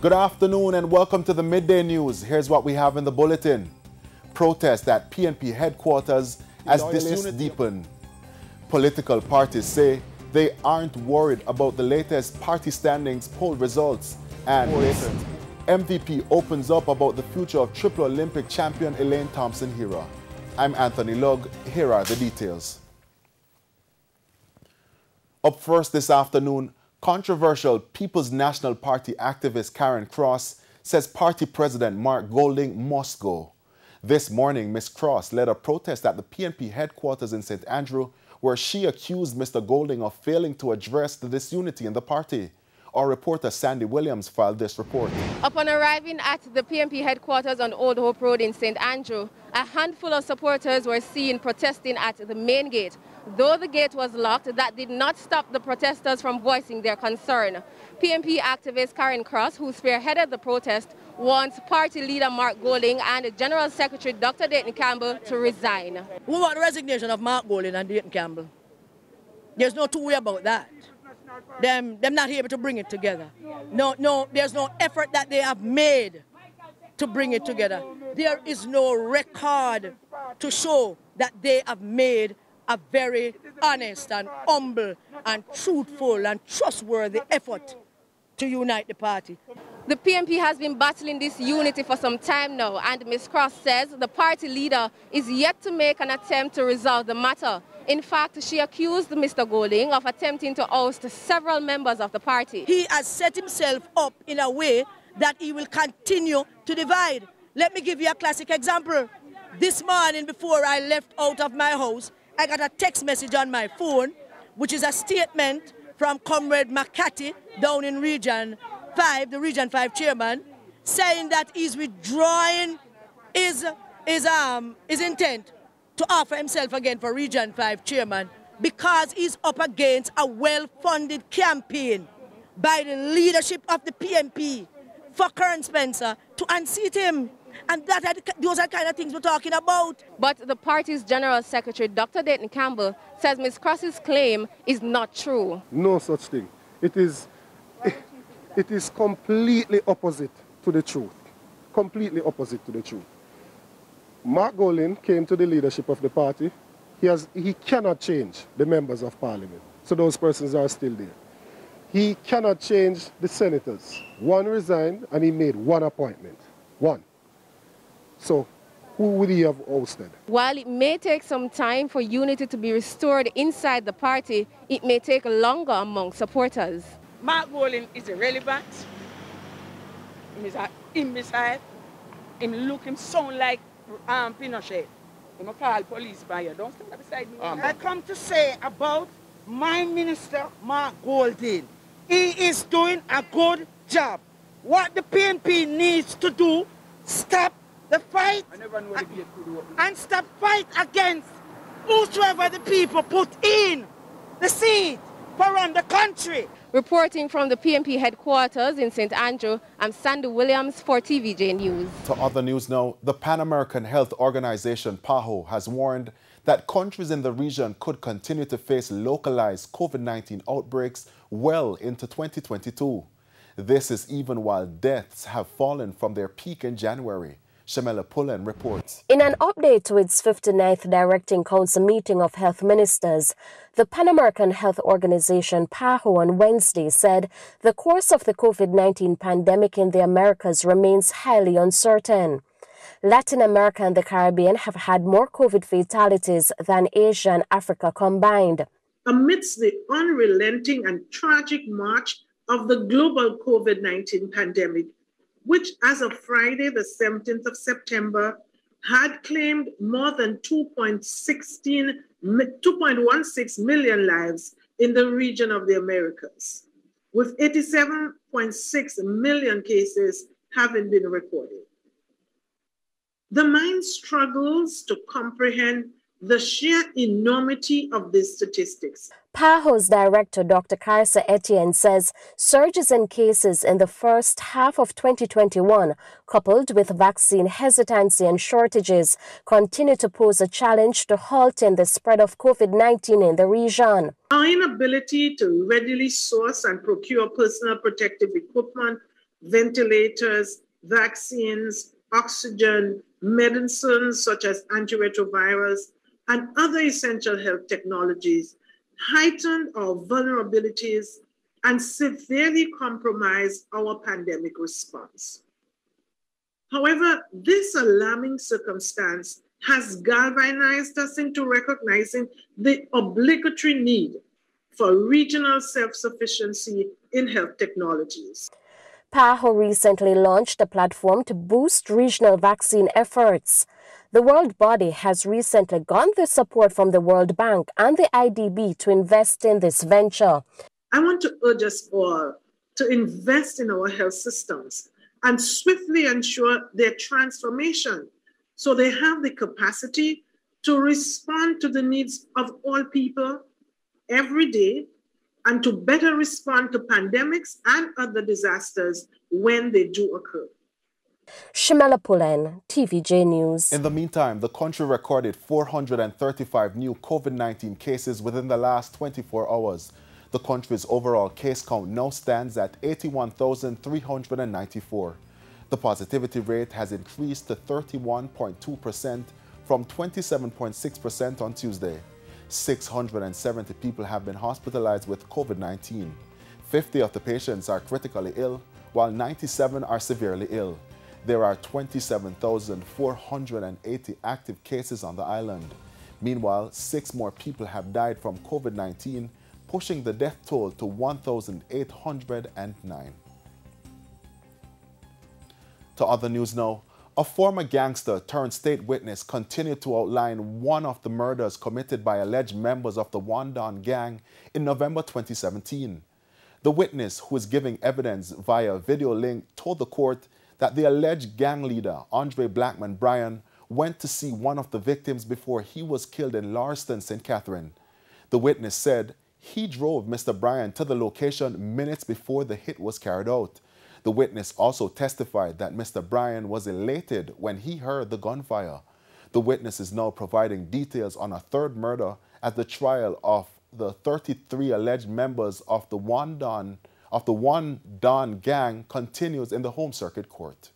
Good afternoon and welcome to the midday news. Here's what we have in the bulletin. Protest at PNP headquarters as disunity deepen. Political parties say they aren't worried about the latest party standings poll results. And MVP opens up about the future of triple Olympic champion Elaine Thompson Herah. I'm Anthony Lugg. Here are the details. Up first this afternoon, controversial People's National Party activist Karen Cross says party president Mark Golding must go. This morning, Ms. Cross led a protest at the PNP headquarters in St. Andrew where she accused Mr. Golding of failing to address the disunity in the party. Our reporter Sandy Williams filed this report. Upon arriving at the PNP headquarters on Old Hope Road in St. Andrew, a handful of supporters were seen protesting at the main gate. Though the gate was locked, that did not stop the protesters from voicing their concern. PNP activist Karen Cross, who spearheaded the protest, wants party leader Mark Golding and General Secretary Dr. Dayton Campbell to resign. We want the resignation of Mark Golding and Dayton Campbell. There's no two way about that. Them, them not able to bring it together. No, no, there's no effort that they have made to bring it together. There is no record to show that they have made a very honest and humble and truthful and trustworthy effort to unite the party. The PNP has been battling this unity for some time now, and Ms. Cross says the party leader is yet to make an attempt to resolve the matter. In fact, she accused Mr. Golding of attempting to oust several members of the party. He has set himself up in a way that he will continue to divide. Let me give you a classic example. This morning, before I left out of my house, I got a text message on my phone, which is a statement from Comrade McCarthy down in Region 5, the Region 5 chairman, saying that he's withdrawing his, his, um, his intent to offer himself again for Region 5 chairman because he's up against a well-funded campaign by the leadership of the PNP for Karen Spencer to unseat him. And that are, those are kind of things we're talking about. But the party's General Secretary, Dr. Dayton Campbell, says Ms. Cross's claim is not true. No such thing. It is, it is completely opposite to the truth. Completely opposite to the truth. Mark Golding came to the leadership of the party. He, has, he cannot change the members of parliament. So those persons are still there. He cannot change the senators. One resigned and he made one appointment. One. So who would he have ousted? While it may take some time for unity to be restored inside the party, it may take longer among supporters. Mark Golding is irrelevant. He's a imbecile. Him look, him sound like um, Pinochet. Him call police by you. Don't stand beside me. Um, I come to say about my minister, Mark Golding. He is doing a good job. What the PNP needs to do, stop the fight and stop fight against whosoever the people put in the seat for run the country. Reporting from the PNP headquarters in St. Andrew, I'm Sandy Williams for TVJ News. To other news now, the Pan American Health Organization, PAHO, has warned that countries in the region could continue to face localized COVID-19 outbreaks well into 2022. This is even while deaths have fallen from their peak in January. Shamela Pullen reports. In an update to its 59th Directing Council meeting of health ministers, the Pan American Health Organization PAHO on Wednesday said the course of the COVID-19 pandemic in the Americas remains highly uncertain. Latin America and the Caribbean have had more COVID fatalities than Asia and Africa combined. Amidst the unrelenting and tragic march of the global COVID 19 pandemic, which as of Friday, the 17th of September, had claimed more than 2.16, 2.16 million lives in the region of the Americas, with 87.6 million cases having been recorded. The mind struggles to comprehend the sheer enormity of these statistics. PAHO's director, Dr. Carissa Etienne, says surges in cases in the first half of 2021, coupled with vaccine hesitancy and shortages, continue to pose a challenge to halting the spread of COVID 19 in the region. Our inability to readily source and procure personal protective equipment ventilators, vaccines, oxygen, medicines such as antiretrovirals, and other essential health technologies heightened our vulnerabilities and severely compromised our pandemic response. However, this alarming circumstance has galvanized us into recognizing the obligatory need for regional self sufficiency in health technologies. PAHO recently launched a platform to boost regional vaccine efforts. The World Body has recently garnered the support from the World Bank and the IDB to invest in this venture. I want to urge us all to invest in our health systems and swiftly ensure their transformation so they have the capacity to respond to the needs of all people every day and to better respond to pandemics and other disasters when they do occur. Shamela Pullen, TVJ News. In the meantime, the country recorded 435 new COVID 19 cases within the last 24 hours. The country's overall case count now stands at 81,394. The positivity rate has increased to 31.2% from 27.6% on Tuesday. 670 people have been hospitalized with COVID 19. 50 of the patients are critically ill, while 97 are severely ill. There are 27,480 active cases on the island. Meanwhile, six more people have died from COVID 19, pushing the death toll to 1,809. To other news now, a former gangster turned state witness continued to outline one of the murders committed by alleged members of the One Don gang in November 2017. The witness, who is giving evidence via video link, told the court that the alleged gang leader, Andre Blackman Bryan, went to see one of the victims before he was killed in Lauriston, St. Catherine. The witness said he drove Mr. Bryan to the location minutes before the hit was carried out. The witness also testified that Mr. Bryan was elated when he heard the gunfire. The witness is now providing details on a third murder at the trial of the 33 alleged members of the one Don of the one Don gang continues in the Home Circuit Court.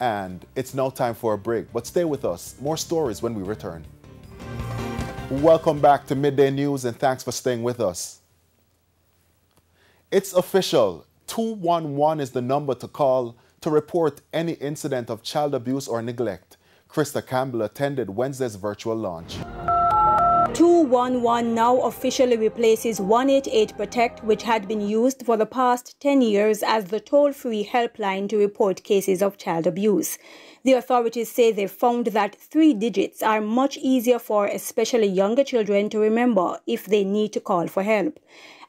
And it's now time for a break, but stay with us. More stories when we return. Welcome back to Midday News and thanks for staying with us. It's official. 211 is the number to call to report any incident of child abuse or neglect. Krista Campbell attended Wednesday's virtual launch. 211 now officially replaces 188 Protect, which had been used for the past 10 years as the toll free helpline to report cases of child abuse. The authorities say they found that three digits are much easier for especially younger children to remember if they need to call for help.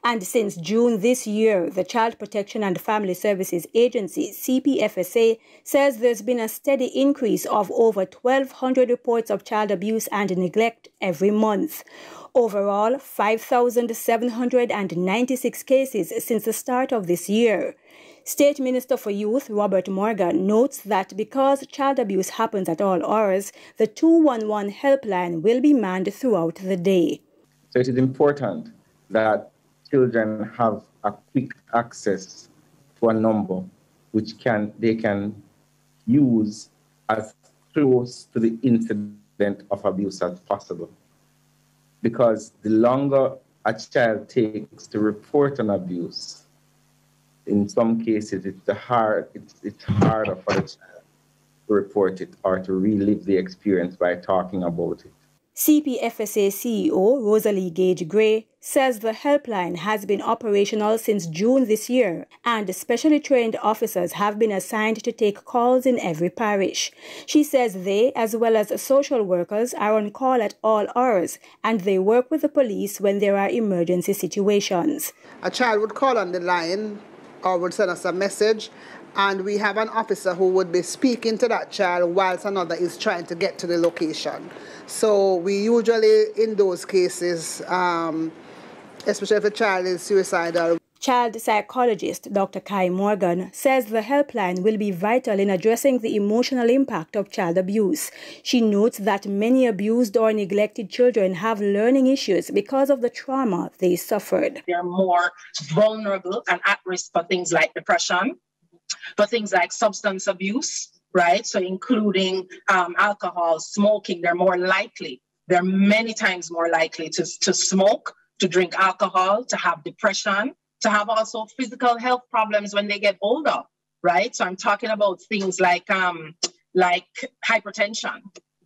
And since June this year, the Child Protection and Family Services Agency, CPFSA, says there's been a steady increase of over 1,200 reports of child abuse and neglect every month. Overall, 5,796 cases since the start of this year. State Minister for Youth Robert Morgan notes that because child abuse happens at all hours, the 211 helpline will be manned throughout the day. So it is important that children have a quick access to a number which can they can use as close to the incident of abuse as possible. Because the longer a child takes to report an abuse, in some cases, it's hard. It's it's harder for the child to report it or to relive the experience by talking about it. CPFSA CEO Rosalee Gage Grey says the helpline has been operational since June this year and specially trained officers have been assigned to take calls in every parish. She says they, as well as social workers, are on call at all hours and they work with the police when there are emergency situations. A child would call on the line or would send us a message and we have an officer who would be speaking to that child whilst another is trying to get to the location. So we usually, in those cases, um, especially if a child is suicidal, Child psychologist Dr. Kai Morgan says the helpline will be vital in addressing the emotional impact of child abuse. She notes that many abused or neglected children have learning issues because of the trauma they suffered. They're more vulnerable and at risk for things like depression, for things like substance abuse, right? So, including um, alcohol, smoking, they're more likely, they're many times more likely to, to smoke, to drink alcohol, to have depression to have also physical health problems when they get older, right? So I'm talking about things like um, like hypertension,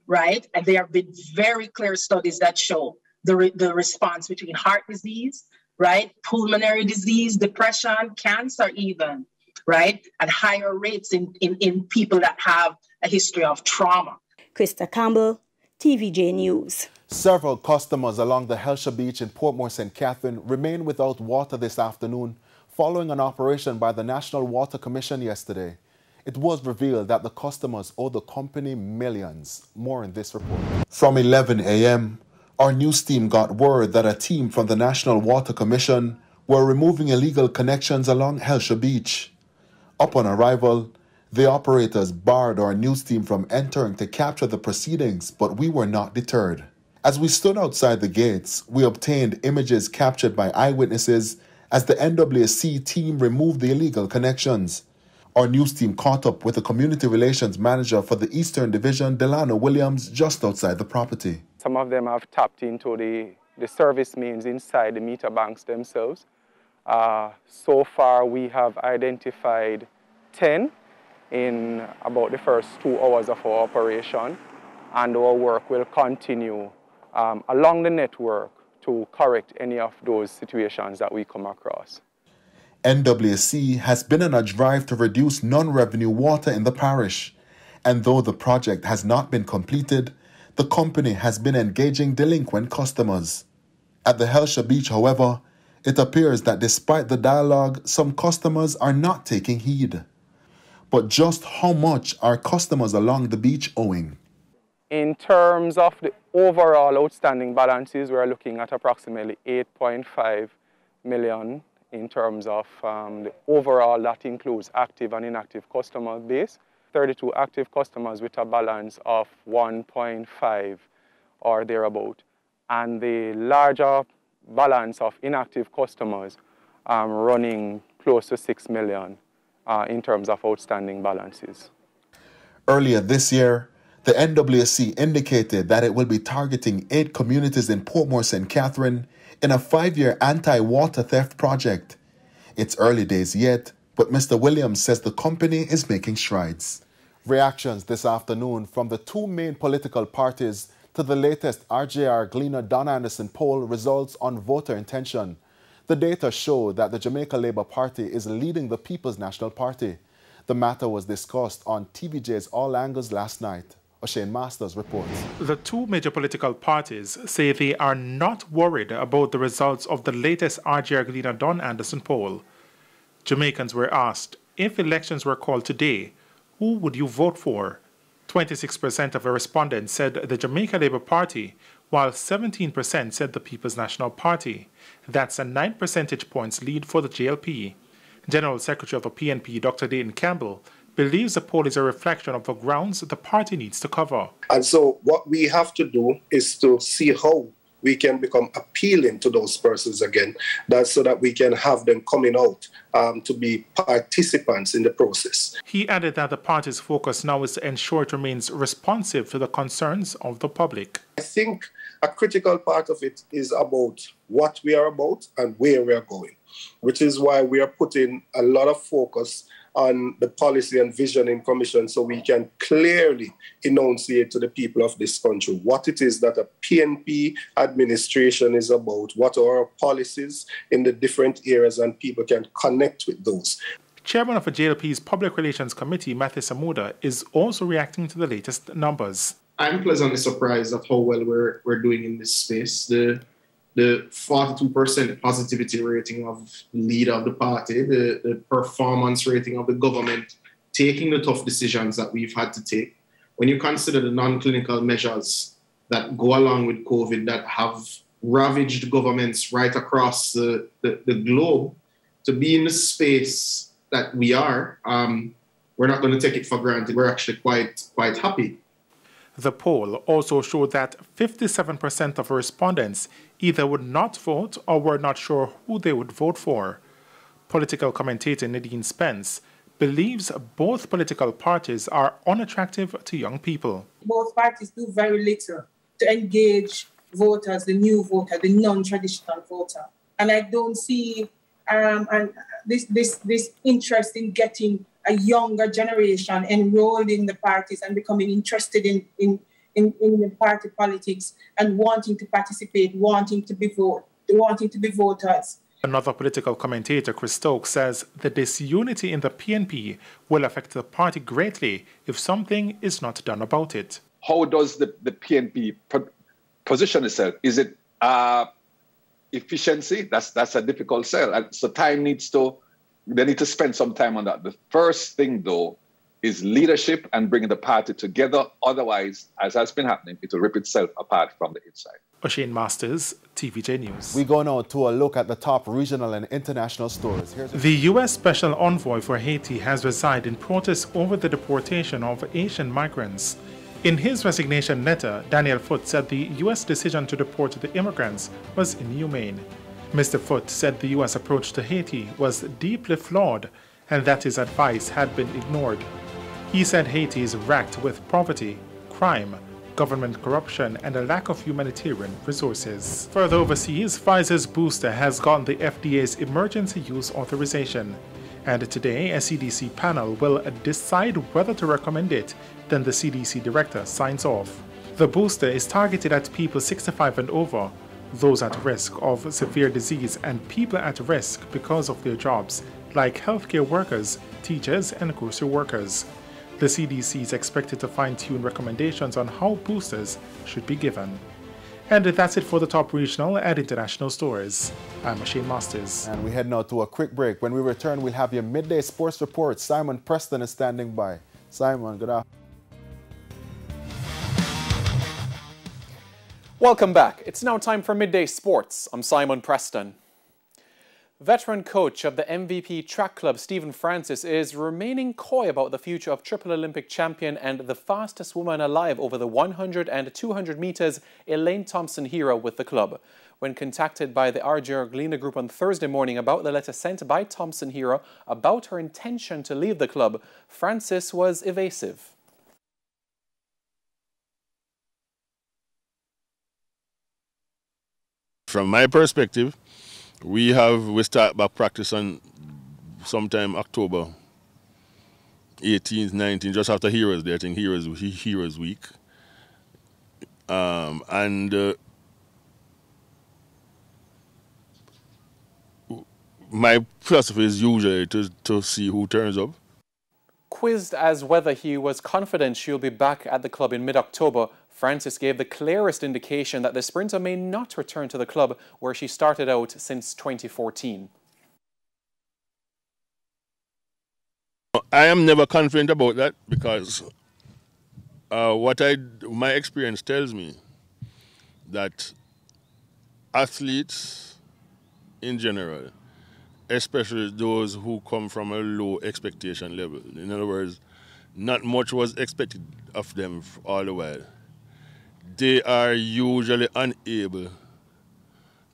right? And there have been very clear studies that show the, re- the response between heart disease, right? Pulmonary disease, depression, cancer, even, right? At higher rates in, in, in people that have a history of trauma. Krista Campbell, TVJ News. Several customers along the Hellshire Beach in Portmore St. Catherine remain without water this afternoon following an operation by the National Water Commission yesterday. It was revealed that the customers owe the company millions. More in this report. From 11 a.m., our news team got word that a team from the National Water Commission were removing illegal connections along Hellshire Beach. Upon arrival, the operators barred our news team from entering to capture the proceedings, but we were not deterred. As we stood outside the gates, we obtained images captured by eyewitnesses as the NWC team removed the illegal connections. Our news team caught up with the community relations manager for the Eastern Division, Delano Williams, just outside the property. Some of them have tapped into the, the service mains inside the meter banks themselves. Uh, so far, we have identified 10 in about the first two hours of our operation, and our work will continue um, along the network to correct any of those situations that we come across. NWC has been on a drive to reduce non revenue water in the parish, and though the project has not been completed, the company has been engaging delinquent customers. At the Hellshire Beach, however, it appears that despite the dialogue, some customers are not taking heed. But just how much are customers along the beach owing? In terms of the overall outstanding balances, we're looking at approximately 8.5 million in terms of um, the overall, that includes active and inactive customer base. 32 active customers with a balance of 1.5 or thereabout. And the larger balance of inactive customers um, running close to 6 million uh, in terms of outstanding balances. Earlier this year, the NWC indicated that it will be targeting eight communities in Portmore St. Catherine in a five year anti water theft project. It's early days yet, but Mr. Williams says the company is making strides. Reactions this afternoon from the two main political parties to the latest RJR Gleaner Don Anderson poll results on voter intention. The data show that the Jamaica Labour Party is leading the People's National Party. The matter was discussed on TVJ's All Angles last night. O'Shane Masters reports. The two major political parties say they are not worried about the results of the latest RJR Gleaner Don Anderson poll. Jamaicans were asked, if elections were called today, who would you vote for? 26% of the respondents said the Jamaica Labour Party, while 17% said the People's National Party. That's a 9 percentage points lead for the JLP. General Secretary of the PNP, Dr. Dayton Campbell, believes the poll is a reflection of the grounds the party needs to cover. And so, what we have to do is to see how we can become appealing to those persons again, that so that we can have them coming out um, to be participants in the process. He added that the party's focus now is to ensure it remains responsive to the concerns of the public. I think a critical part of it is about what we are about and where we are going, which is why we are putting a lot of focus on the policy and visioning commission so we can clearly enunciate to the people of this country what it is that a PNP administration is about, what are our policies in the different areas, and people can connect with those. Chairman of the JLP's Public Relations Committee, Matthew Samuda, is also reacting to the latest numbers. I'm pleasantly surprised at how well we're, we're doing in this space. The the 42% positivity rating of leader of the party, the, the performance rating of the government taking the tough decisions that we've had to take. When you consider the non-clinical measures that go along with COVID that have ravaged governments right across the, the, the globe, to be in the space that we are, um, we're not going to take it for granted. We're actually quite quite happy. The poll also showed that 57% of respondents either would not vote or were not sure who they would vote for. Political commentator Nadine Spence believes both political parties are unattractive to young people. Both parties do very little to engage voters, the new voter, the non-traditional voter. And I don't see um, and this, this, this interest in getting a younger generation enrolled in the parties and becoming interested in, in, in, in the party politics and wanting to participate, wanting to be vote, wanting to be voters. Another political commentator, Chris Stokes, says the disunity in the PNP will affect the party greatly if something is not done about it. How does the, the PNP position itself? Is it uh, efficiency? That's that's a difficult sell. And so time needs to they need to spend some time on that. The first thing, though, is leadership and bringing the party together. Otherwise, as has been happening, it will rip itself apart from the inside. Oshane Masters, TVJ News. We go now to a look at the top regional and international stories. Here's the U.S. Special Envoy for Haiti has resigned in protest over the deportation of Haitian migrants. In his resignation letter, Daniel Foote said the U.S. decision to deport the immigrants was inhumane. Mr. Foote said the U.S. approach to Haiti was deeply flawed and that his advice had been ignored. He said Haiti is racked with poverty, crime, government corruption, and a lack of humanitarian resources. Further overseas, Pfizer's booster has gotten the FDA's emergency use authorization. And today, a CDC panel will decide whether to recommend it, then the CDC director signs off. The booster is targeted at people 65 and over those at risk of severe disease and people at risk because of their jobs, like healthcare workers, teachers, and grocery workers. The CDC is expected to fine tune recommendations on how boosters should be given. And that's it for the top regional and international stories. I'm Shane Masters. And we head now to a quick break. When we return, we'll have your midday sports report. Simon Preston is standing by. Simon, good afternoon. Welcome back. It's now time for Midday Sports. I'm Simon Preston. Veteran coach of the MVP track club, Stephen Francis, is remaining coy about the future of triple Olympic champion and the fastest woman alive over the 100 and 200 metres, Elaine Thompson-Herah with the club. When contacted by the Gleaner Group on Thursday morning about the letter sent by Thompson-Herah about her intention to leave the club, Francis was evasive. From my perspective, we have we start back practice on sometime October 18th, 19th, just after Heroes Day. I think Heroes Heroes Week, um, and uh, my philosophy is usually to to see who turns up. Quizzed as whether he was confident she'll be back at the club in mid-October, Francis gave the clearest indication that the sprinter may not return to the club where she started out since 2014. I am never confident about that because uh, what I my experience tells me that athletes in general, especially those who come from a low expectation level, in other words, not much was expected of them all the while they are usually unable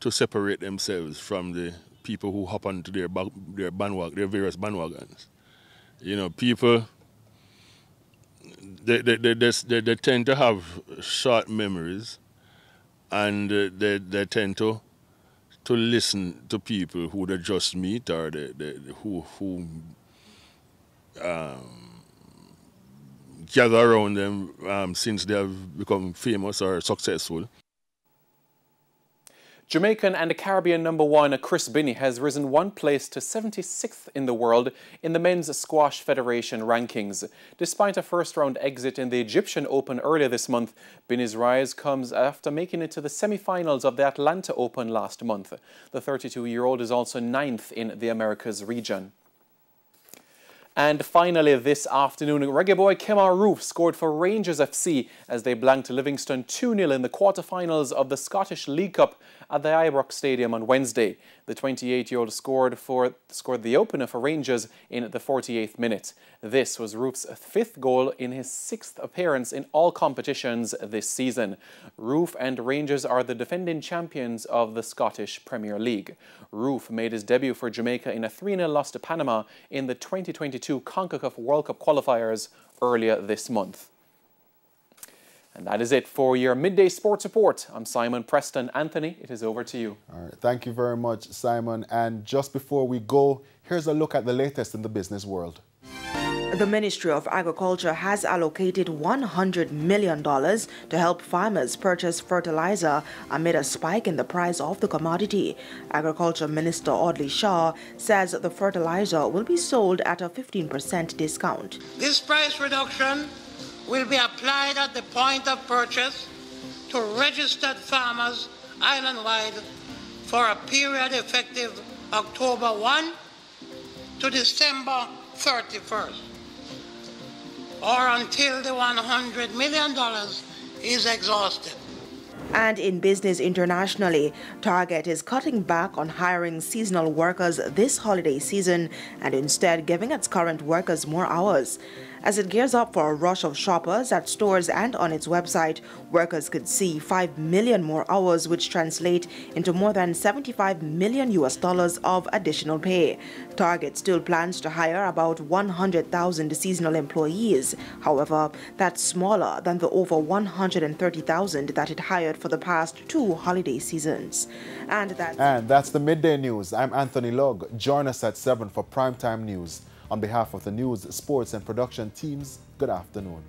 to separate themselves from the people who hop onto their their bandwagon, their various bandwagons. You know, people they they, they, they, they tend to have short memories, and they they tend to to listen to people who they just meet or they, they who who um, gather around them um, since they have become famous or successful. Jamaican and Caribbean number one Chris Binnie has risen one place to 76th in the world in the Men's Squash Federation rankings. Despite a first-round exit in the Egyptian Open earlier this month, Binnie's rise comes after making it to the semi-finals of the Atlanta Open last month. The 32-year-old is also ninth in the Americas region. And finally, this afternoon, reggae boy Kemar Roofe scored for Rangers FC as they blanked Livingston 2-0 in the quarter-finals of the Scottish League Cup at the Ibrox Stadium on Wednesday. The 28-year-old scored for scored the opener for Rangers in the 48th minute. This was Roofe's fifth goal in his sixth appearance in all competitions this season. Roofe and Rangers are the defending champions of the Scottish Premier League. Roofe made his debut for Jamaica in a 3-0 loss to Panama in the 2022 CONCACAF World Cup qualifiers earlier this month. And that is it for your midday sports report. I'm Simon Preston. Anthony, it is over to you. All right. Thank you very much, Simon. And just before we go, here's a look at the latest in the business world. The Ministry of Agriculture has allocated $100 million to help farmers purchase fertilizer amid a spike in the price of the commodity. Agriculture Minister Audley Shaw says the fertilizer will be sold at a 15% discount. This price reduction will be applied at the point of purchase to registered farmers island-wide for a period effective October 1 to December 31st or until the $100 million is exhausted. And in business internationally, Target is cutting back on hiring seasonal workers this holiday season and instead giving its current workers more hours. As it gears up for a rush of shoppers at stores and on its website, workers could see 5 million more hours, which translate into more than 75 million US dollars of additional pay. Target still plans to hire about 100,000 seasonal employees. However, that's smaller than the over 130,000 that it hired for the past two holiday seasons. And that's, and that's the midday news. I'm Anthony Log. Join us at 7 for primetime news. On behalf of the news, sports, and production teams, good afternoon.